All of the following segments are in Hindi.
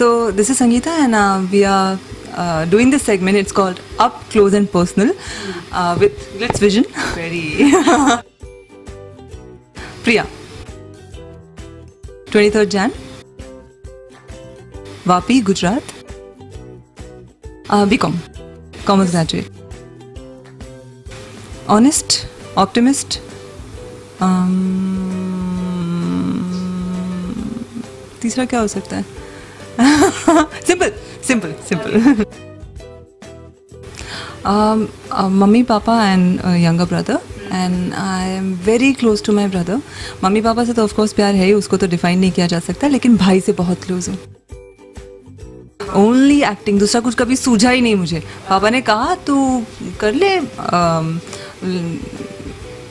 So this is Sangeeta, and uh, we are uh, doing this segment. It's called Up Close and Personal uh, with Glitz Vision. Very Priya. 23rd Jan. Vapi, Gujarat. Uh, BCom, Commerce graduate. Honest, optimist. Um, तीसरा क्या हो सकता है simple simple simple mummy papa and younger brother and I am very close to my brother mummy papa से तो ऑफकोर्स प्यार है ही, उसको तो डिफाइन नहीं किया जा सकता, लेकिन भाई से बहुत क्लोज हूँ। ओनली एक्टिंग दूसरा कुछ कभी सूझा ही नहीं मुझे। पापा ने कहा, तू कर ले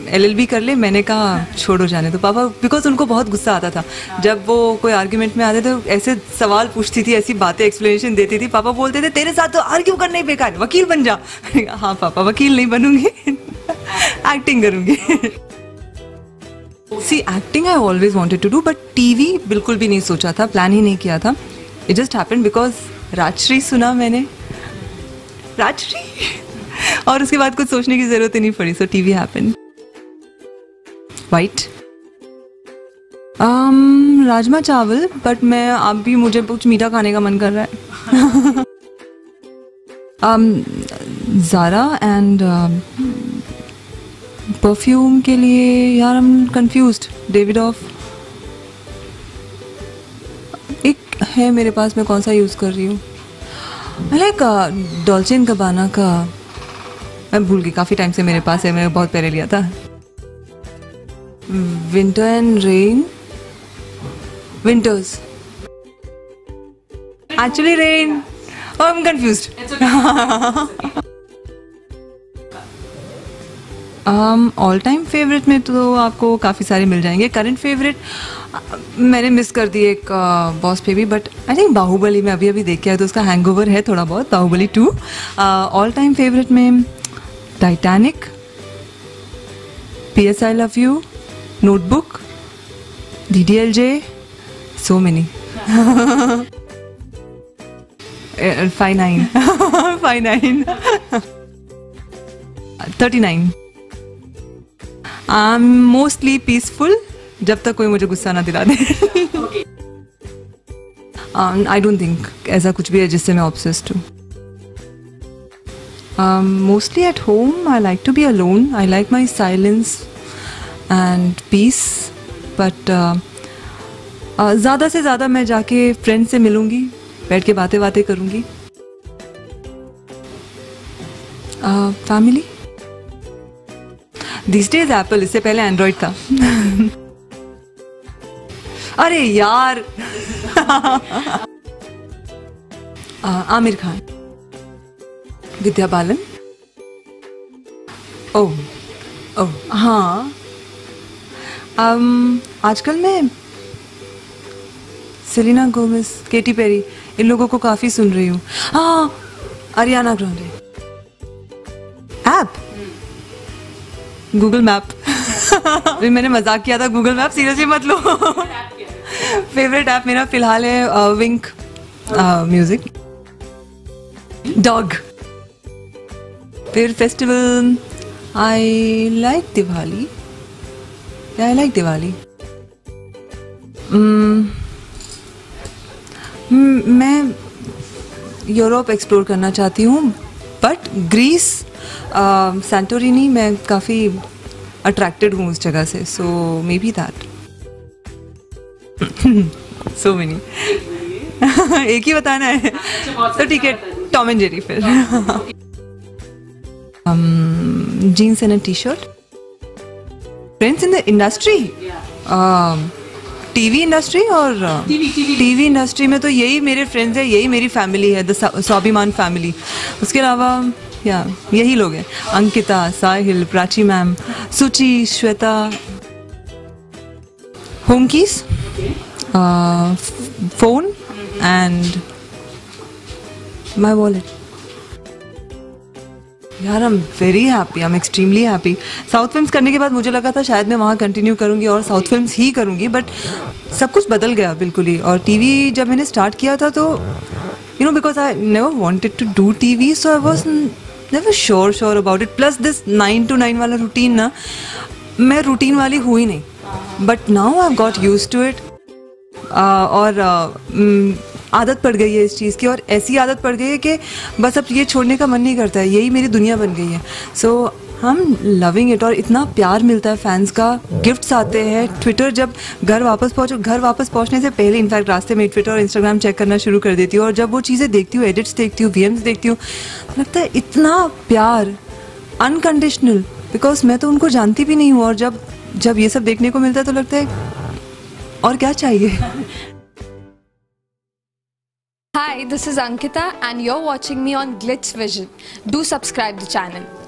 एल एल बी कर ले, मैंने कहा, छोड़ो जाने तो पापा बिकॉज़ उनको बहुत गुस्सा आता था। जब वो कोई आर्ग्यूमेंट में आते थे, ऐसे सवाल पूछती थी, ऐसी बातें एक्सप्लेनेशन देती थी, पापा बोलते थे, तेरे साथ तो आर्ग्यू करना ही, बेकार, वकील बन जा। हाँ पापा, वकील नहीं बनूँगी एक्टिंग करूँगी। See acting I always wanted to do but TV बिल्कुल भी नहीं सोचा था प्लान ही नहीं किया था। It just happen because Rajshri सुना मैंने। राजश्री और उसके बाद कुछ सोचने की ज़रूरत ही नहीं पड़ी so TV happen white um, rajma चावल बट मैं अब भी मुझे कुछ मीठा खाने का मन कर रहा है। ज़ारा एंड परफ्यूम के लिए यार एम कंफ्यूज डेविड ऑफ़ एक है मेरे पास मैं कौन सा यूज़ कर रही हूँ? लाइक डॉल्चिन कबाना का। मैं भूल गई काफ़ी टाइम से मेरे पास है मैंने बहुत पहले लिया था। Winter and rain? Winters. Actually rain. Oh i'm confused. Um, all time favourite में तो आपको काफ़ी सारे मिल जाएँगे। करंट फेवरेट मैंने मिस कर दी एक Boss Baby but I think Baahubali में अभी अभी देख के आया तो उसका हैंगओवर है थोड़ा बहुत Baahubali two all time favourite में Titanic P S I love you notebook, DDLJ, so many. Uh, five nine, five nine, thirty nine. Am mostly peaceful जब तक कोई मुझे गुस्सा ना दिला दे। आई डोंट थिंक ऐसा कुछ भी है जिससे मैं ऑब्सेस्ड हूँ। Mostly at home I like to be alone I like my silence and peace but ज़्यादा से ज़्यादा मैं जाके फ्रेंड से मिलूँगी, बैठ के बातें बातें करूँगी। फैमिली दिस डेज़ एप्पल इससे पहले एंड्रॉयड था। अरे यार! आमिर खान। विद्या बालन? ओह ओह हाँ। Um, आजकल मैं सेलिना गोमेस केटी पेरी इन लोगों को काफ़ी सुन रही हूँ। हाँ Ariana Grande app Google map अभी मैंने मज़ाक किया था गूगल मैप सीरियसली मत लो। फेवरेट ऐप मेरा फ़िलहाल है विंक म्यूज़िक डॉग फिर festival I like Diwali I like Diwali मैं यूरोप एक्सप्लोर करना चाहती हूँ बट ग्रीस सेंटोरिनी मैं काफ़ी अट्रैक्टेड हूँ उस जगह से so maybe that so many एक ही बताना है। तो ठीक है टॉम एंड जेरी फिर। Jeans and T shirt friends in the industry TV industry और टीवी इंडस्ट्री में तो यही मेरे फ्रेंड्स है यही मेरी फैमिली है द स्वाभिमान फैमिली उसके अलावा या यही लोग हैं. Ankita Sahil Prachi ma'am Suchi Shweta. Home keys phone and my wallet यार I am very happy I am extremely happy South films करने के बाद मुझे लगा था शायद मैं वहाँ कंटिन्यू करूँगी और साउथ फिल्म्स ही करूँगी बट सब कुछ बदल गया बिल्कुल ही। और टीवी जब मैंने स्टार्ट किया था तो you know because I never wanted to do T V so I was never sure sure about it plus this nine to nine वाला रूटीन ना मैं रूटीन वाली हुई नहीं। But now I got use to it और uh, आदत पड़ गई है इस चीज़ की और ऐसी आदत पड़ गई है कि बस अब ये छोड़ने का मन नहीं करता है, यही मेरी दुनिया बन गई है। सो हम लविंग इट और इतना प्यार मिलता है फैंस का। गिफ्ट्स आते हैं ट्विटर जब घर वापस पहुँचो, घर वापस पहुँचने से पहले इनफैक्ट रास्ते में ट्विटर और इंस्टाग्राम चेक करना शुरू कर देती हूँ और जब वो चीज़ें देखती हूँ एडिट्स देखती हूँ वी देखती हूँ, लगता है इतना प्यार अनकंडीशनल बिकॉज़ मैं तो उनको जानती भी नहीं हूँ और जब जब ये सब देखने को मिलता है तो लगता है, और क्या चाहिए? Hi, this is Ankita and you're watching me on Glitz Vision. Do subscribe the channel.